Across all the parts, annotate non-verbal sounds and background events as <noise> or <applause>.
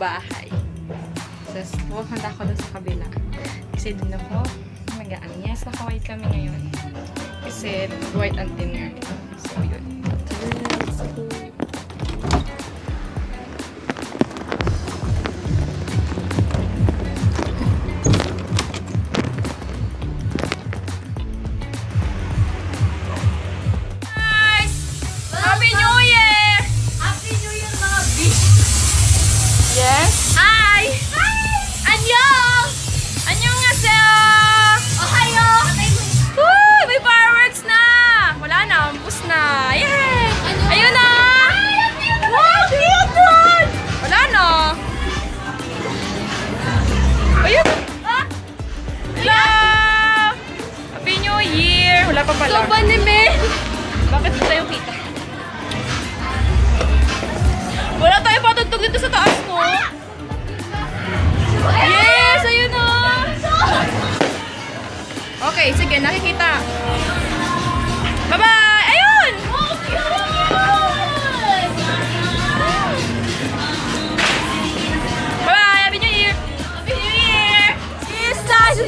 bahay. Tapos pupunta ako doon sa kabila. Kasi doon ako mag-aan. Yes, naka-white kami ngayon. Kasi white and thinner. So, yun. Let's go. Year! Wala pa pala. So banime! Bakit hindi tayo kita? Wala tayo patugtog dito sa taas mo. Yes! Ayun na! Okay, sige, nakikita. Bye-bye! Ayun! Bye-bye! Happy New Year! Happy New Year! See you stars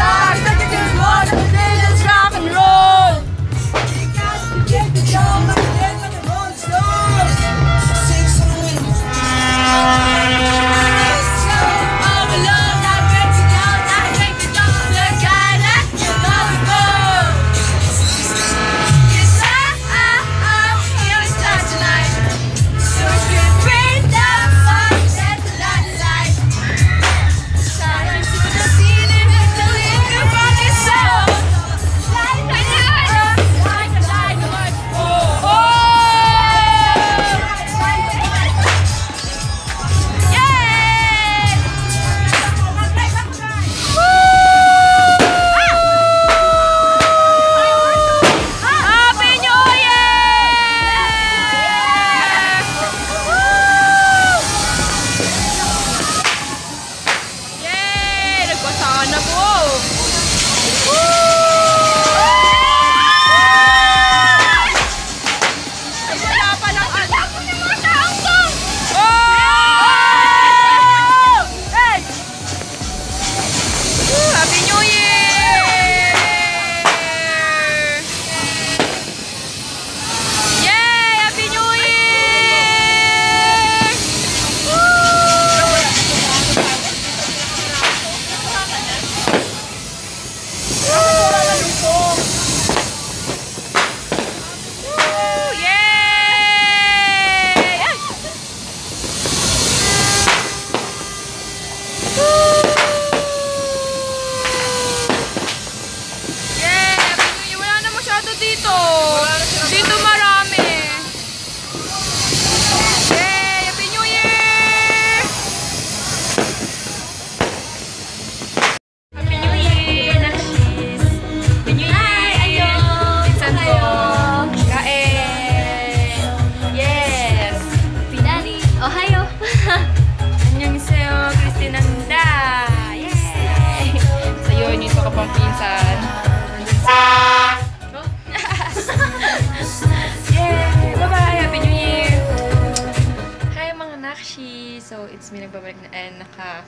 stars, it to the water. Yung ko pang pinsan. <laughs> Yay! Bye-bye! Happy New Year! Hi mga nakshi! So, it's me nagbabalik na and naka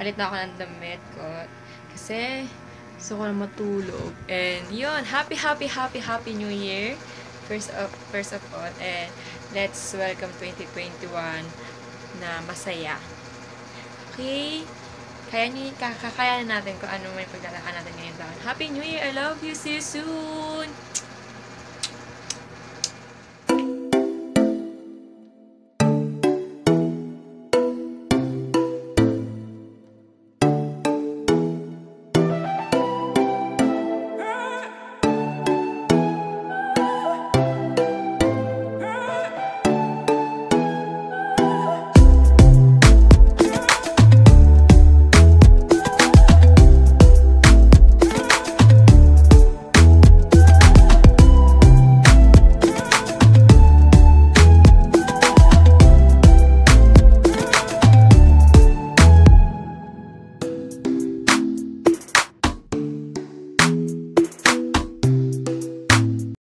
palit na ako ng damit ko. Kasi, gusto ko na matulog. And yun, happy, happy, happy, happy New Year! First of, first of all, and let's welcome 2021 na masaya. Okay? Kaya niyo, kakakayanan natin kung ano may paglalaan natin ngayong taon. Happy New Year! I love you! See you soon!